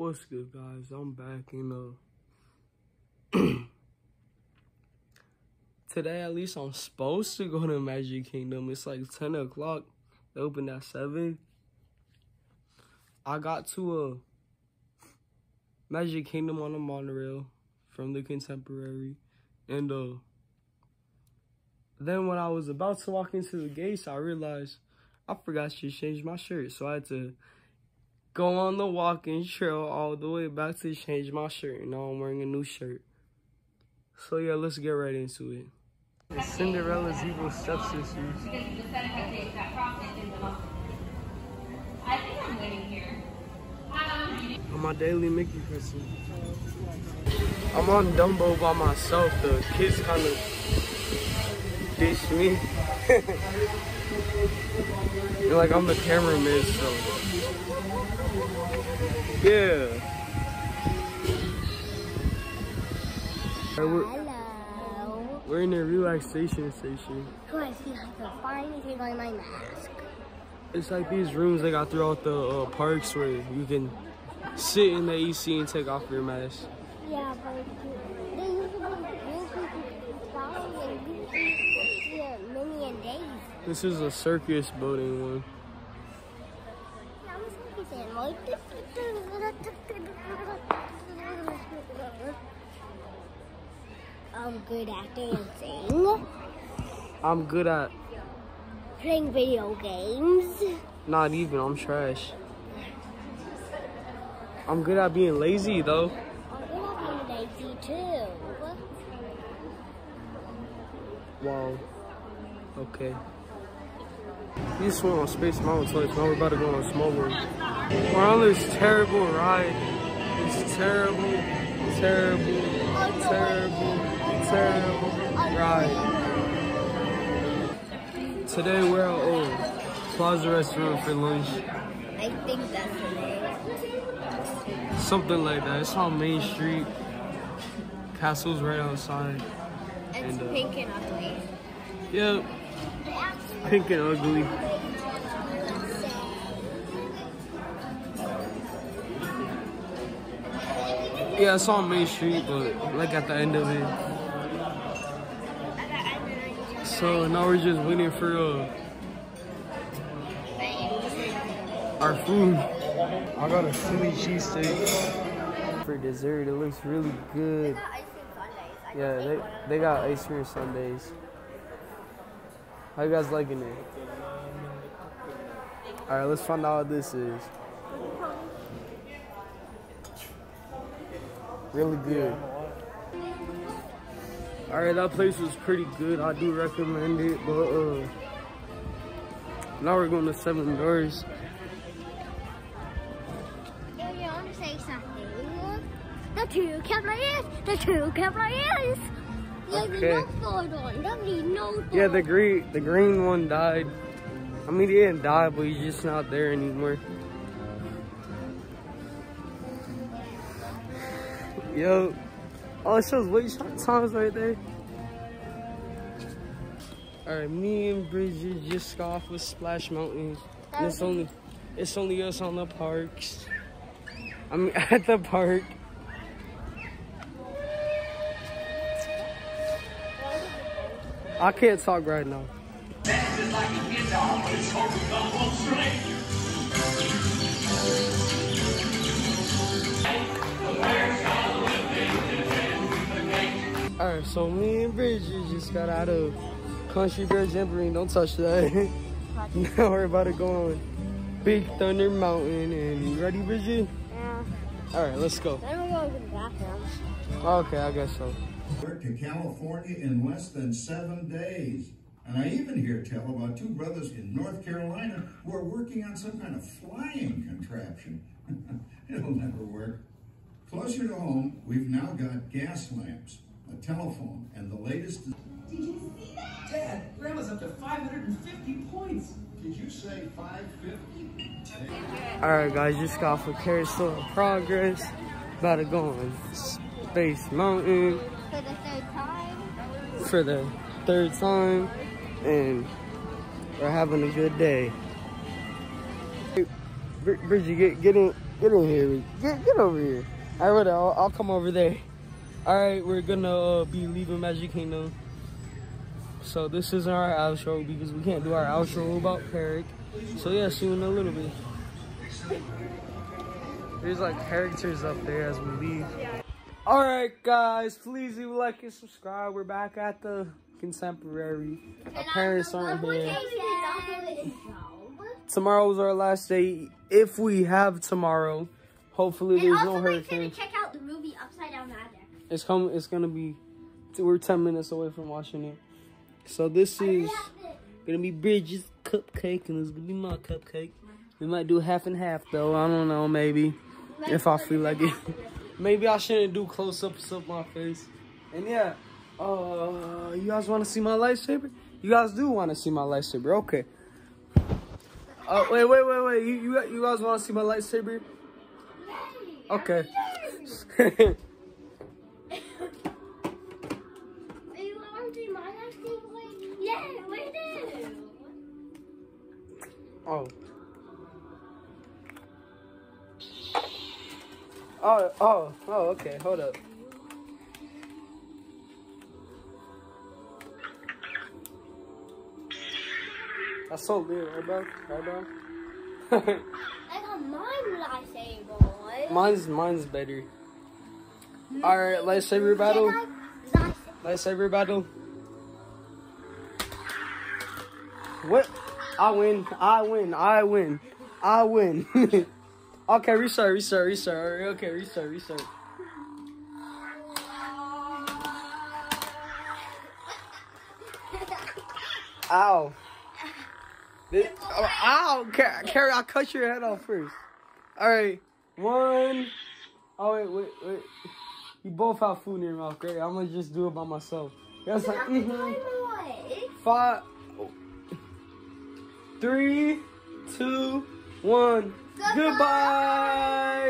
What's good, guys? I'm back in uh today. At least I'm supposed to go to Magic Kingdom. It's like ten o'clock. They open at seven. I got to a Magic Kingdom on the monorail from the Contemporary, and uh, then when I was about to walk into the gates, I realized I forgot to change my shirt, so I had to go on the walking trail all the way back to change my shirt. And now I'm wearing a new shirt. So yeah, let's get right into it. It's Cinderella's evil stepsisters. I think I'm winning here. On my daily Mickey person. I'm on Dumbo by myself. The kids kind of ditched me. You're like I'm the cameraman, so yeah. We're, Hello. we're in a relaxation station. Who I see like the finally take on my mask. It's like these rooms they got throughout the uh, parks where you can sit in the AC and take off your mask. Yeah, but they usually usually flying and usually yeah, million days. This is a circus boating one. I'm just saying like I'm good at dancing, I'm good at playing video games. not even, I'm trash. I'm good at being lazy though. I'm good at being lazy too. Wow. Okay. We just went on Space Mountain twice. Now we're about to go on a small one. We're on this terrible ride. It's terrible, terrible, terrible, terrible ride. Today we're at oh, Plaza Restaurant for lunch. I think that's the name. Something like that. It's on Main Street. Castle's right outside. It's And, uh, pink and ugly. Yep. Pink and ugly. Yeah, it's on Main Street, but like at the end of it. So now we're just waiting for uh, our food. I got a Philly cheesesteak for dessert. It looks really good. Yeah, they they got ice cream sundaes. How you guys liking it? All right, let's find out what this is. Really good. All right, that place was pretty good. I do recommend it, but uh, now we're going to Seven Dwarfs. Yeah, yeah, I want to say something. The two Cavaliers, the two. Yeah, Okay. the no one. Nobody knows. Yeah, the green the green one died. I mean, he didn't die, but he's just not there anymore. Yo, oh, it shows wait shot times right there. All right, me and Bridget just got off with Splash Mountain. And it's only it's only us on the parks. I mean, at the park. I can't talk right now. Alright, so me and Bridget just got out of Country Bear Jamboree. Don't touch that. now we're about to go on Big Thunder Mountain. And you ready, Bridget? Yeah. Alright, let's go. Then we're going to the bathroom. Okay, I guess so. Work to California in less than seven days. And I even hear tell about two brothers in North Carolina who are working on some kind of flying contraption. It'll never work. Closer to home, we've now got gas lamps, a telephone, and the latest. Did you see that? Dad, Grandma's up to 550 points. Did you say 550? Alright, guys, just got off a carousel of progress. About to go on Space Mountain For the third time. for the third time. And we're having a good day. Br- Bridget, get, get in. Get in here. Get get over here. All right, I'll, I'll come over there. All right, we're gonna uh, be leaving Magic Kingdom. So this isn't our outro because we can't do our outro about Peric. So yeah, see you in a little bit. There's like characters up there as we leave. All right, guys, please leave a like and subscribe. We're back at the contemporary. Our parents aren't here. Tomorrow's our last day. If we have tomorrow, hopefully And there's no hurricane. check out the movie Upside Down Magic. It's coming. It's gonna be. We're ten minutes away from watching it. So this is gonna be Bridget's cupcake, and it's gonna be my cupcake. We might do half and half though. I don't know. Maybe if I feel like it. Maybe I shouldn't do close ups of my face. And yeah, uh, you guys want to see my lightsaber? You guys do want to see my lightsaber? Okay. Uh, wait, wait, wait, wait. You, you, you guys want to see my lightsaber? Okay. Do Oh, oh, oh, okay, hold up. That's so weird, right, bro? Right, bro? I got my lightsaber. mine's, mine's better. Alright, lightsaber battle. Lightsaber battle. What? I win. I win. I win. I win. okay, restart, restart, restart. Okay, restart, restart. Ow. This, oh, ow! Car- Carrie, I'll cut your head off first. Alright. One. Oh, wait, wait, wait. You both have food in your mouth. Great. I'm gonna just do it by myself. That's like, mhm. Five. Three, two, one. Goodbye. Goodbye.